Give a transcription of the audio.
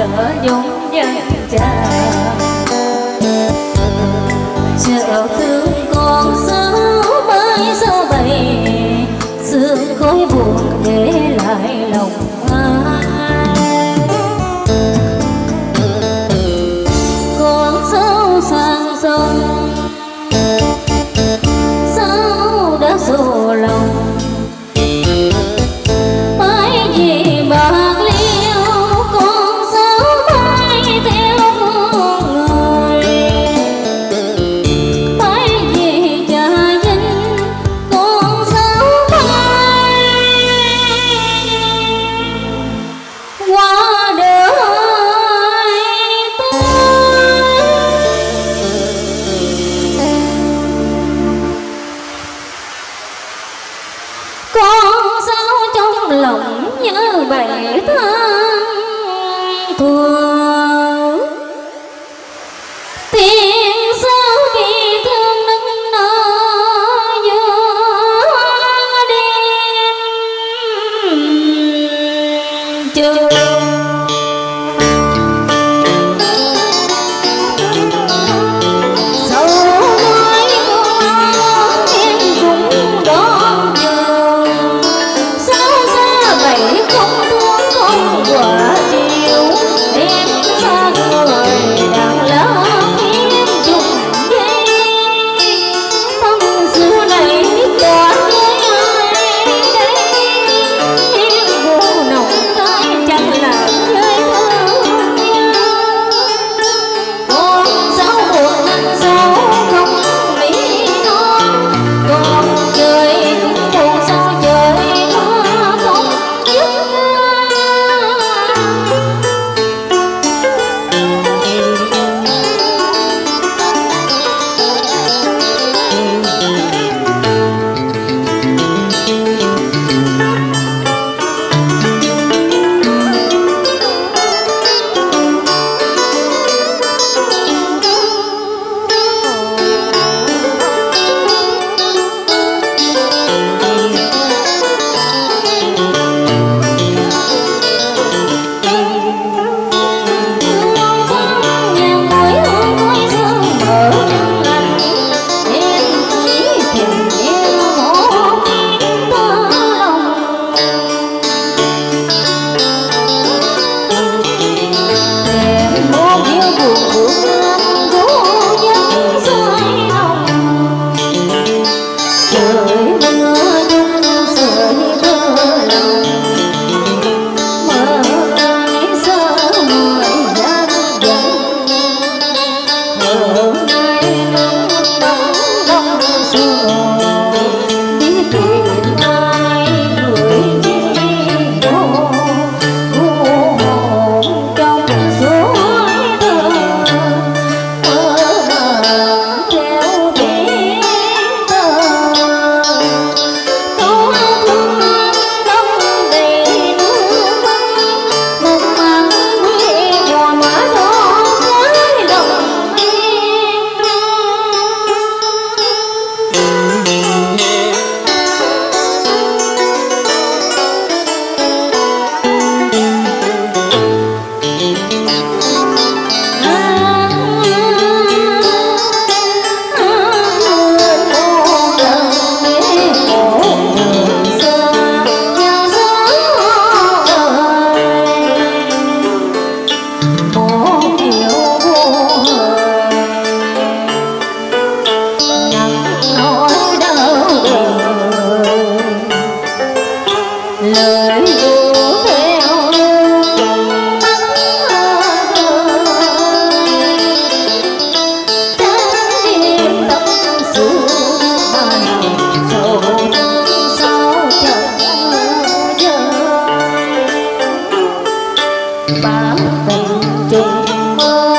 chợ nhung nhân cha. Chợ thương con xứ mới ra bầy sương khói buồn để lòng như vậy thơ. gãy không thương không quả đi bám tình trùng mơ